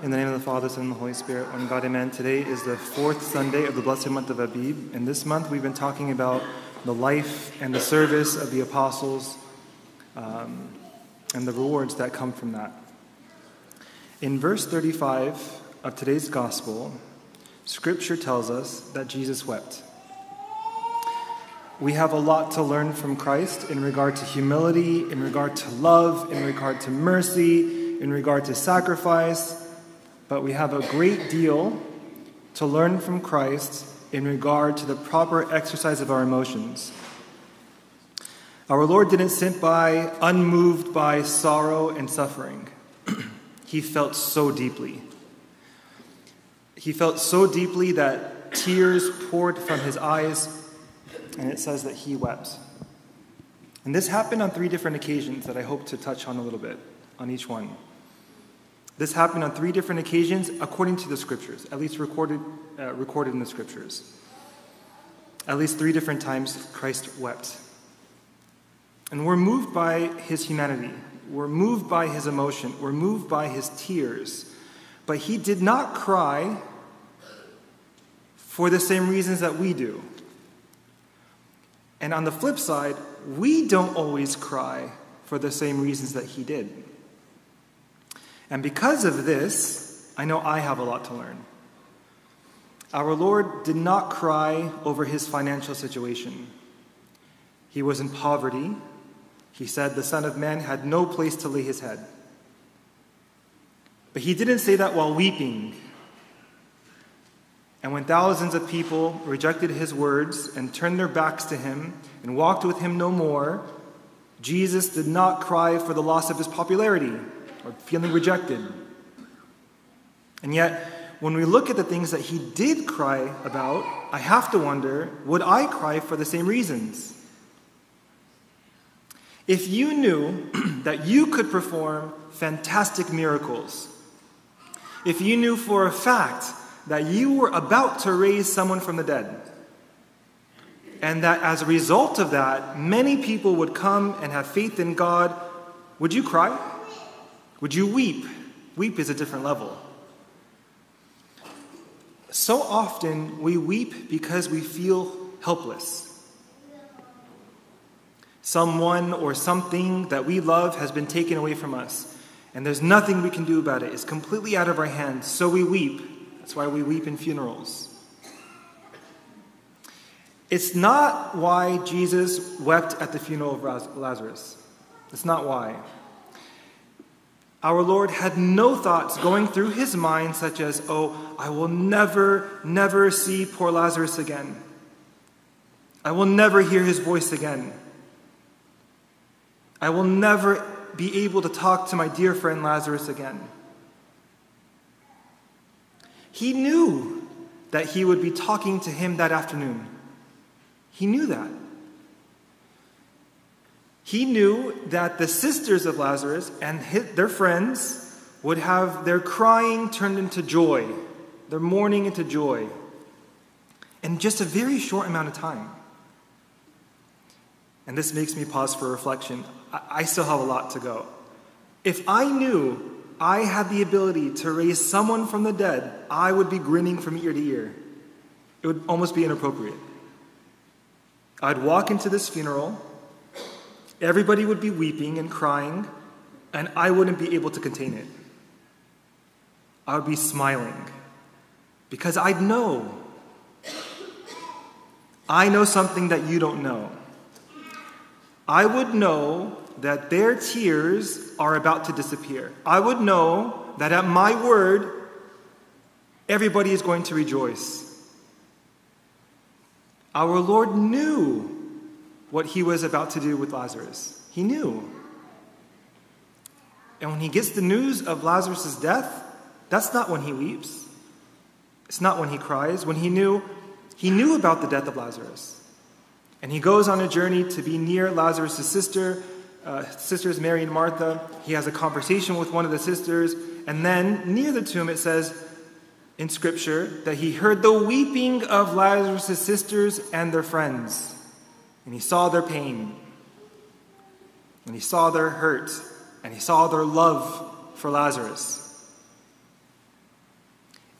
In the name of the Father, Son, and the Holy Spirit, one God, amen. Today is the fourth Sunday of the blessed month of Abib. And this month we've been talking about the life and the service of the apostles um, and the rewards that come from that. In verse 35 of today's gospel, scripture tells us that Jesus wept. We have a lot to learn from Christ in regard to humility, in regard to love, in regard to mercy, in regard to sacrifice, but we have a great deal to learn from Christ in regard to the proper exercise of our emotions. Our Lord didn't sit by unmoved by sorrow and suffering. he felt so deeply. He felt so deeply that tears poured from his eyes, and it says that he wept. And this happened on three different occasions that I hope to touch on a little bit on each one. This happened on three different occasions according to the scriptures, at least recorded, uh, recorded in the scriptures. At least three different times Christ wept. And we're moved by his humanity. We're moved by his emotion. We're moved by his tears. But he did not cry for the same reasons that we do. And on the flip side, we don't always cry for the same reasons that he did. And because of this, I know I have a lot to learn. Our Lord did not cry over his financial situation. He was in poverty. He said the Son of Man had no place to lay his head. But he didn't say that while weeping. And when thousands of people rejected his words and turned their backs to him and walked with him no more, Jesus did not cry for the loss of his popularity or feeling rejected. And yet, when we look at the things that he did cry about, I have to wonder would I cry for the same reasons? If you knew that you could perform fantastic miracles, if you knew for a fact that you were about to raise someone from the dead, and that as a result of that, many people would come and have faith in God, would you cry? Would you weep? Weep is a different level. So often we weep because we feel helpless. Someone or something that we love has been taken away from us, and there's nothing we can do about it. It's completely out of our hands, so we weep. That's why we weep in funerals. It's not why Jesus wept at the funeral of Lazarus. It's not why. Our Lord had no thoughts going through his mind, such as, oh, I will never, never see poor Lazarus again. I will never hear his voice again. I will never be able to talk to my dear friend Lazarus again. He knew that he would be talking to him that afternoon. He knew that. He knew that the sisters of Lazarus and his, their friends would have their crying turned into joy, their mourning into joy, in just a very short amount of time. And this makes me pause for reflection. I, I still have a lot to go. If I knew I had the ability to raise someone from the dead, I would be grinning from ear to ear. It would almost be inappropriate. I'd walk into this funeral Everybody would be weeping and crying, and I wouldn't be able to contain it. I would be smiling because I'd know. I know something that you don't know. I would know that their tears are about to disappear. I would know that at my word, everybody is going to rejoice. Our Lord knew what he was about to do with Lazarus. He knew. And when he gets the news of Lazarus' death, that's not when he weeps. It's not when he cries. When he knew, he knew about the death of Lazarus. And he goes on a journey to be near Lazarus' sister, uh, sisters Mary and Martha. He has a conversation with one of the sisters. And then near the tomb, it says in Scripture that he heard the weeping of Lazarus' sisters and their friends. And he saw their pain, and he saw their hurt, and he saw their love for Lazarus.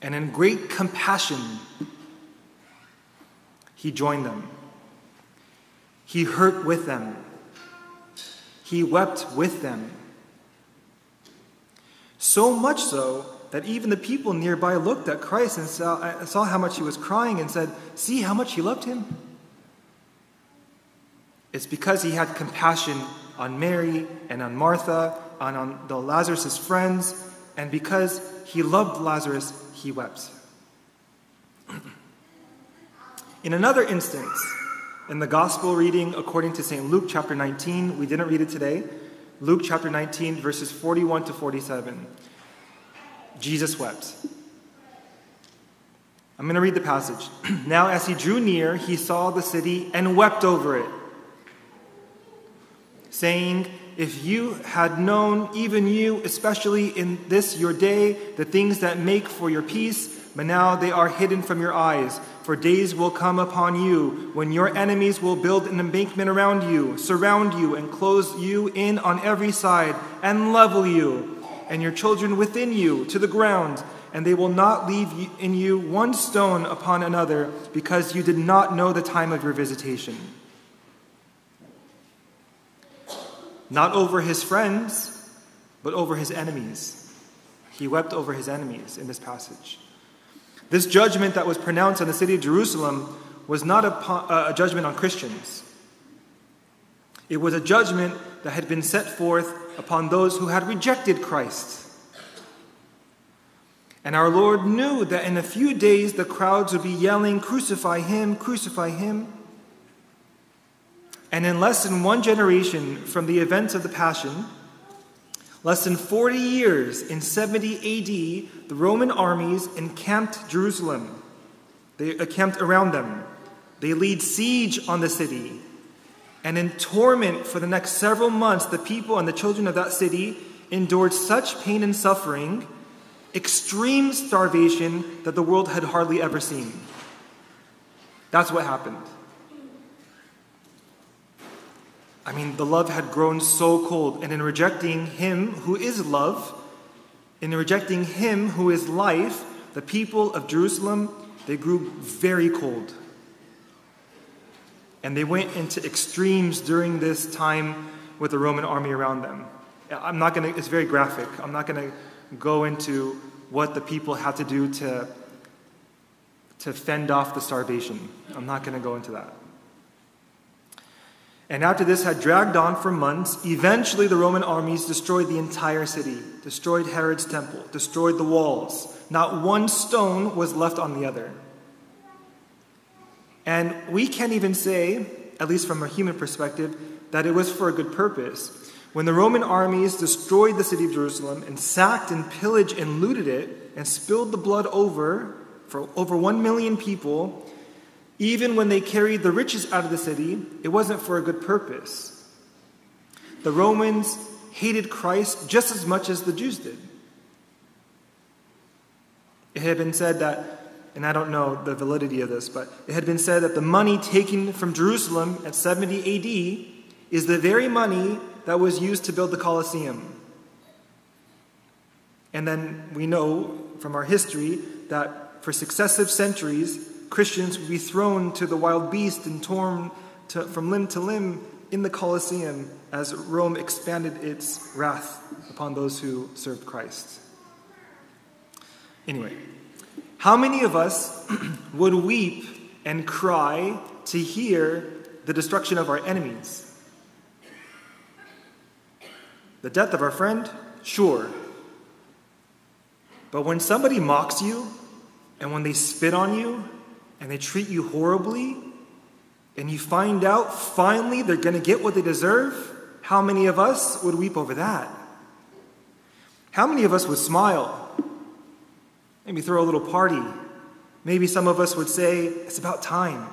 And in great compassion, he joined them. He hurt with them. He wept with them. So much so that even the people nearby looked at Christ and saw, saw how much he was crying and said, See how much he loved him? It's because he had compassion on Mary and on Martha and on the Lazarus' friends, and because he loved Lazarus, he wept. In another instance, in the gospel reading according to St. Luke chapter 19, we didn't read it today, Luke chapter 19, verses 41 to 47. Jesus wept. I'm going to read the passage. now, as he drew near, he saw the city and wept over it, saying, If you had known, even you, especially in this your day, the things that make for your peace, but now they are hidden from your eyes. For days will come upon you when your enemies will build an embankment around you, surround you, and close you in on every side, and level you, and your children within you to the ground, and they will not leave in you one stone upon another, because you did not know the time of your visitation. Not over his friends, but over his enemies. He wept over his enemies in this passage. This judgment that was pronounced on the city of Jerusalem was not a, uh, a judgment on Christians. It was a judgment that had been set forth upon those who had rejected Christ. And our Lord knew that in a few days the crowds would be yelling, Crucify him, crucify him. And in less than one generation from the events of the Passion, Less than 40 years, in 70 AD, the Roman armies encamped Jerusalem. They encamped around them. They laid siege on the city. And in torment for the next several months, the people and the children of that city endured such pain and suffering, extreme starvation that the world had hardly ever seen. That's what happened. I mean, the love had grown so cold, and in rejecting Him who is love, in rejecting Him who is life, the people of Jerusalem, they grew very cold. And they went into extremes during this time with the Roman army around them. I'm not going to, it's very graphic. I'm not going to go into what the people had to do to, to fend off the starvation. I'm not going to go into that. And after this had dragged on for months, eventually the Roman armies destroyed the entire city, destroyed Herod's temple, destroyed the walls. Not one stone was left on the other. And we can't even say, at least from a human perspective, that it was for a good purpose. When the Roman armies destroyed the city of Jerusalem and sacked and pillaged and looted it and spilled the blood over for over one million people, even when they carried the riches out of the city, it wasn't for a good purpose. The Romans hated Christ just as much as the Jews did. It had been said that, and I don't know the validity of this, but it had been said that the money taken from Jerusalem at 70 AD is the very money that was used to build the Colosseum. And then we know from our history that for successive centuries, Christians would be thrown to the wild beast and torn to, from limb to limb in the Colosseum as Rome expanded its wrath upon those who served Christ. Anyway, how many of us would weep and cry to hear the destruction of our enemies? The death of our friend? Sure. But when somebody mocks you and when they spit on you and they treat you horribly, and you find out finally they're going to get what they deserve, how many of us would weep over that? How many of us would smile? Maybe throw a little party. Maybe some of us would say, It's about time.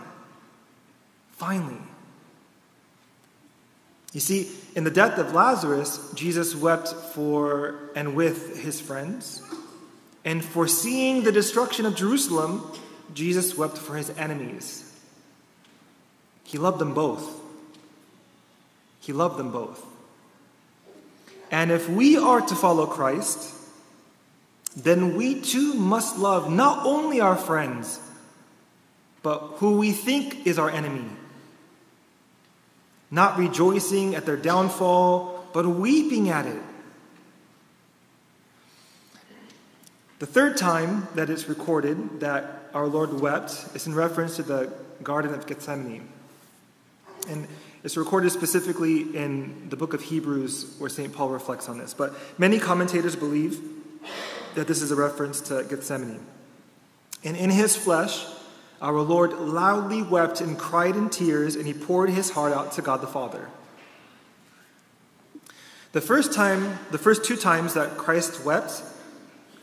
Finally. You see, in the death of Lazarus, Jesus wept for and with his friends. And foreseeing the destruction of Jerusalem, Jesus wept for his enemies. He loved them both. He loved them both. And if we are to follow Christ, then we too must love not only our friends, but who we think is our enemy. Not rejoicing at their downfall, but weeping at it. The third time that it's recorded that our Lord wept is in reference to the Garden of Gethsemane. And it's recorded specifically in the book of Hebrews where St. Paul reflects on this. But many commentators believe that this is a reference to Gethsemane. And in his flesh, our Lord loudly wept and cried in tears, and he poured his heart out to God the Father. The first time, the first two times that Christ wept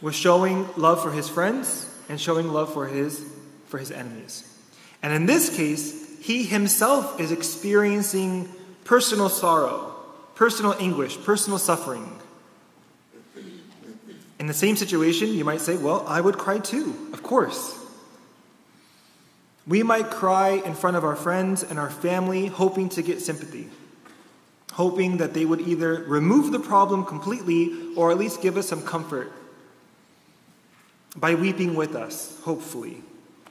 was showing love for his friends and showing love for his, for his enemies. And in this case, he himself is experiencing personal sorrow, personal anguish, personal suffering. In the same situation, you might say, Well, I would cry too, of course. We might cry in front of our friends and our family, hoping to get sympathy, hoping that they would either remove the problem completely or at least give us some comfort by weeping with us, hopefully.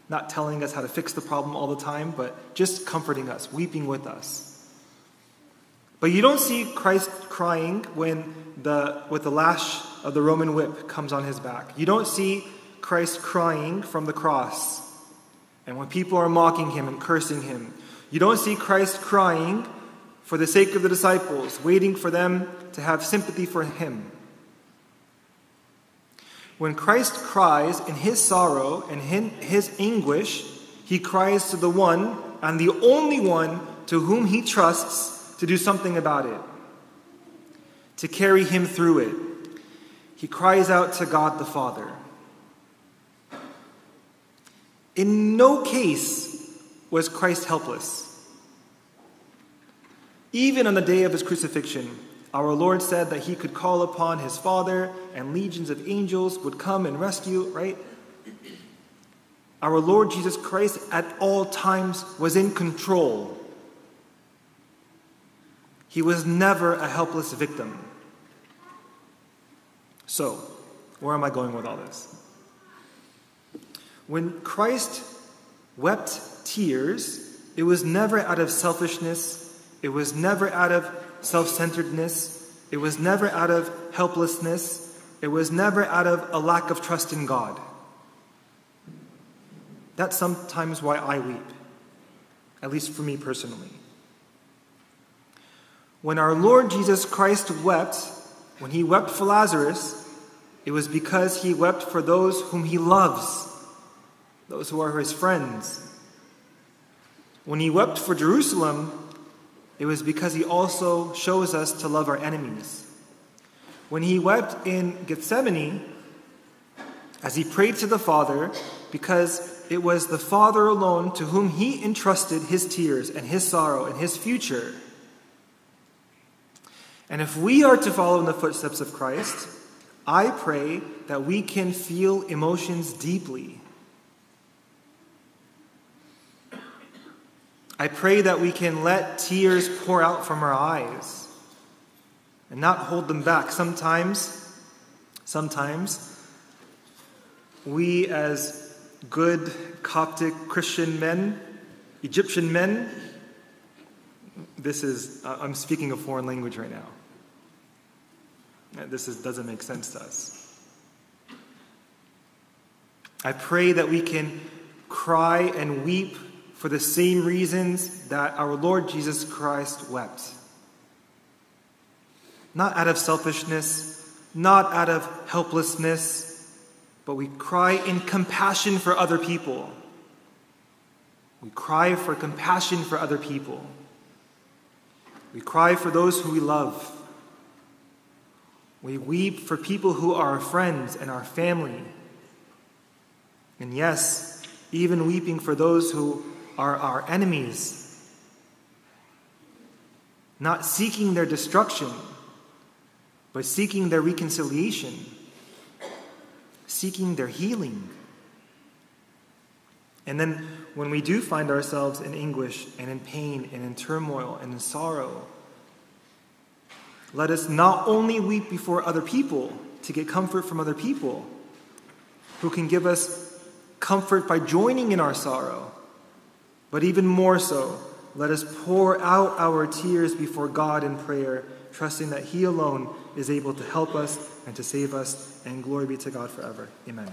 Not telling us how to fix the problem all the time, but just comforting us, weeping with us. But you don't see Christ crying when the, with the lash of the Roman whip comes on his back. You don't see Christ crying from the cross. And when people are mocking him and cursing him, you don't see Christ crying for the sake of the disciples, waiting for them to have sympathy for him. When Christ cries in his sorrow and his anguish, he cries to the one and the only one to whom he trusts to do something about it, to carry him through it. He cries out to God the Father. In no case was Christ helpless. Even on the day of his crucifixion, our Lord said that he could call upon his Father and legions of angels would come and rescue, right? Our Lord Jesus Christ at all times was in control. He was never a helpless victim. So, where am I going with all this? When Christ wept tears, it was never out of selfishness, it was never out of self centeredness. It was never out of helplessness. It was never out of a lack of trust in God. That's sometimes why I weep, at least for me personally. When our Lord Jesus Christ wept, when he wept for Lazarus, it was because he wept for those whom he loves, those who are his friends. When he wept for Jerusalem, it was because he also shows us to love our enemies. When he wept in Gethsemane, as he prayed to the Father, because it was the Father alone to whom he entrusted his tears and his sorrow and his future. And if we are to follow in the footsteps of Christ, I pray that we can feel emotions deeply I pray that we can let tears pour out from our eyes and not hold them back. Sometimes, sometimes, we as good Coptic Christian men, Egyptian men, this is, I'm speaking a foreign language right now. This is, doesn't make sense to us. I pray that we can cry and weep for the same reasons that our Lord Jesus Christ wept. Not out of selfishness, not out of helplessness, but we cry in compassion for other people. We cry for compassion for other people. We cry for those who we love. We weep for people who are our friends and our family. And yes, even weeping for those who are our enemies, not seeking their destruction, but seeking their reconciliation, seeking their healing. And then when we do find ourselves in anguish and in pain and in turmoil and in sorrow, let us not only weep before other people to get comfort from other people, who can give us comfort by joining in our sorrow. But even more so, let us pour out our tears before God in prayer, trusting that He alone is able to help us and to save us. And glory be to God forever. Amen.